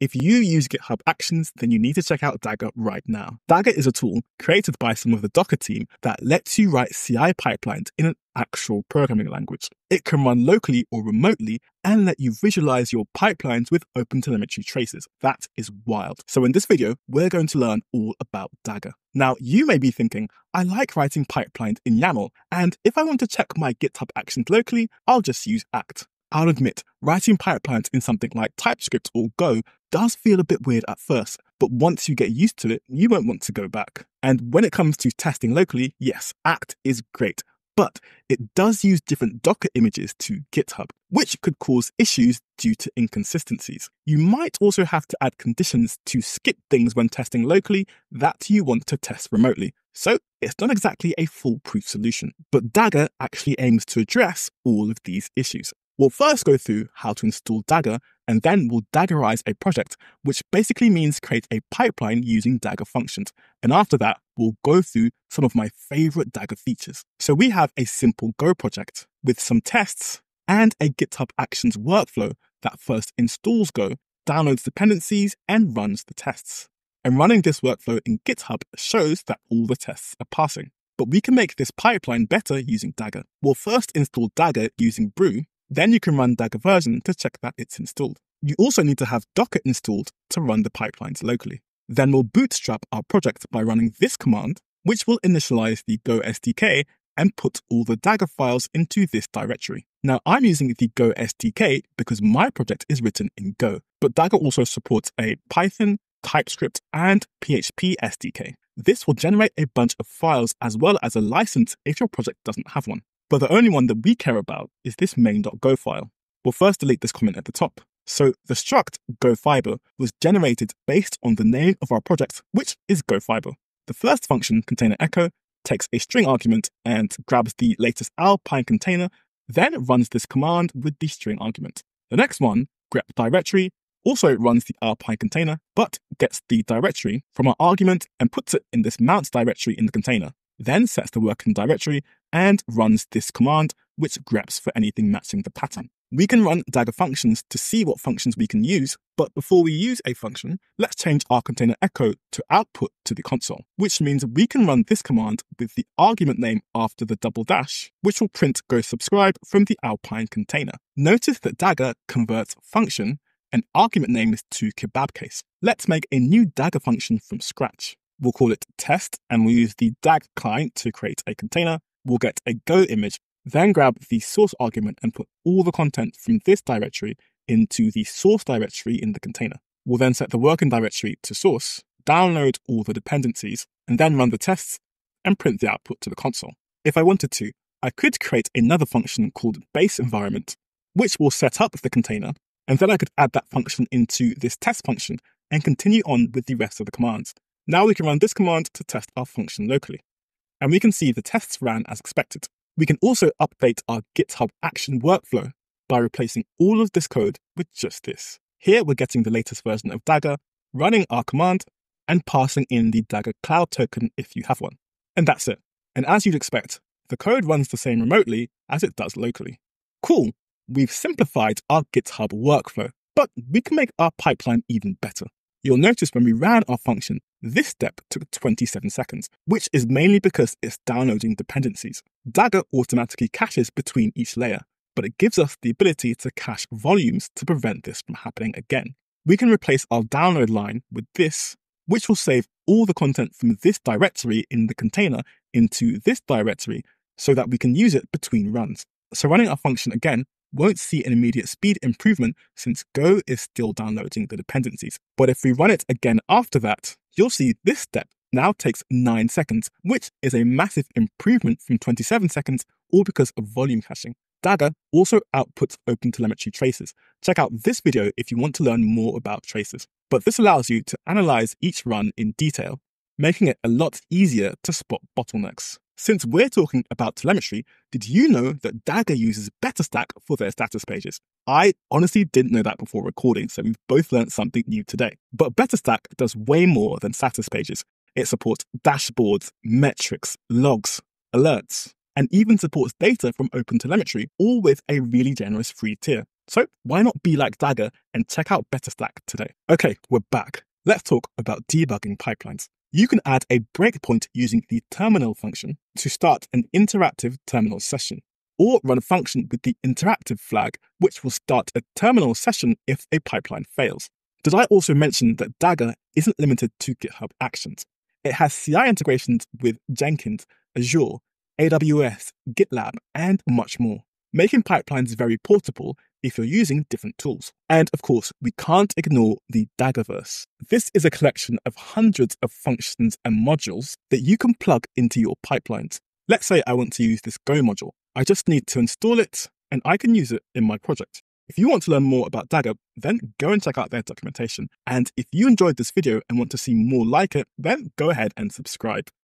If you use GitHub Actions, then you need to check out Dagger right now. Dagger is a tool created by some of the Docker team that lets you write CI pipelines in an actual programming language. It can run locally or remotely and let you visualize your pipelines with OpenTelemetry traces. That is wild. So in this video, we're going to learn all about Dagger. Now, you may be thinking, I like writing pipelines in YAML, and if I want to check my GitHub actions locally, I'll just use act. I'll admit, writing pipelines in something like TypeScript or Go does feel a bit weird at first, but once you get used to it, you won't want to go back. And when it comes to testing locally, yes, Act is great, but it does use different Docker images to GitHub, which could cause issues due to inconsistencies. You might also have to add conditions to skip things when testing locally that you want to test remotely. So it's not exactly a foolproof solution, but Dagger actually aims to address all of these issues. We'll first go through how to install Dagger, and then we'll Daggerize a project, which basically means create a pipeline using Dagger functions. And after that, we'll go through some of my favorite Dagger features. So we have a simple Go project with some tests and a GitHub Actions workflow that first installs Go, downloads dependencies, and runs the tests. And running this workflow in GitHub shows that all the tests are passing. But we can make this pipeline better using Dagger. We'll first install Dagger using Brew, then you can run Dagger version to check that it's installed. You also need to have Docker installed to run the pipelines locally. Then we'll bootstrap our project by running this command, which will initialize the Go SDK and put all the Dagger files into this directory. Now, I'm using the Go SDK because my project is written in Go, but Dagger also supports a Python, TypeScript, and PHP SDK. This will generate a bunch of files as well as a license if your project doesn't have one. But the only one that we care about is this main.go file. We'll first delete this comment at the top. So the struct GoFiber was generated based on the name of our project, which is GoFiber. The first function, container echo, takes a string argument and grabs the latest Alpine container, then runs this command with the string argument. The next one, grep directory, also runs the Alpine container, but gets the directory from our argument and puts it in this mounts directory in the container then sets the working directory and runs this command, which greps for anything matching the pattern. We can run Dagger functions to see what functions we can use, but before we use a function, let's change our container echo to output to the console, which means we can run this command with the argument name after the double dash, which will print go subscribe from the Alpine container. Notice that Dagger converts function and argument name is to kebab case. Let's make a new Dagger function from scratch. We'll call it test and we'll use the DAG client to create a container. We'll get a Go image, then grab the source argument and put all the content from this directory into the source directory in the container. We'll then set the working directory to source, download all the dependencies, and then run the tests and print the output to the console. If I wanted to, I could create another function called base environment, which will set up the container, and then I could add that function into this test function and continue on with the rest of the commands. Now we can run this command to test our function locally. And we can see the tests ran as expected. We can also update our GitHub action workflow by replacing all of this code with just this. Here we're getting the latest version of Dagger, running our command, and passing in the Dagger Cloud token if you have one. And that's it. And as you'd expect, the code runs the same remotely as it does locally. Cool, we've simplified our GitHub workflow, but we can make our pipeline even better. You'll notice when we ran our function, this step took 27 seconds, which is mainly because it's downloading dependencies. Dagger automatically caches between each layer, but it gives us the ability to cache volumes to prevent this from happening again. We can replace our download line with this, which will save all the content from this directory in the container into this directory so that we can use it between runs. So running our function again won't see an immediate speed improvement since Go is still downloading the dependencies. But if we run it again after that, you'll see this step now takes 9 seconds, which is a massive improvement from 27 seconds, all because of volume caching. Dagger also outputs OpenTelemetry traces. Check out this video if you want to learn more about traces. But this allows you to analyze each run in detail, making it a lot easier to spot bottlenecks. Since we're talking about telemetry, did you know that Dagger uses BetterStack for their status pages? I honestly didn't know that before recording, so we've both learned something new today. But BetterStack does way more than status pages. It supports dashboards, metrics, logs, alerts, and even supports data from OpenTelemetry, all with a really generous free tier. So why not be like Dagger and check out BetterStack today? Okay, we're back. Let's talk about debugging pipelines. You can add a breakpoint using the terminal function to start an interactive terminal session, or run a function with the interactive flag, which will start a terminal session if a pipeline fails. Did I also mention that Dagger isn't limited to GitHub Actions? It has CI integrations with Jenkins, Azure, AWS, GitLab, and much more, making pipelines very portable if you're using different tools. And of course, we can't ignore the Daggerverse. This is a collection of hundreds of functions and modules that you can plug into your pipelines. Let's say I want to use this Go module. I just need to install it and I can use it in my project. If you want to learn more about Dagger, then go and check out their documentation. And if you enjoyed this video and want to see more like it, then go ahead and subscribe.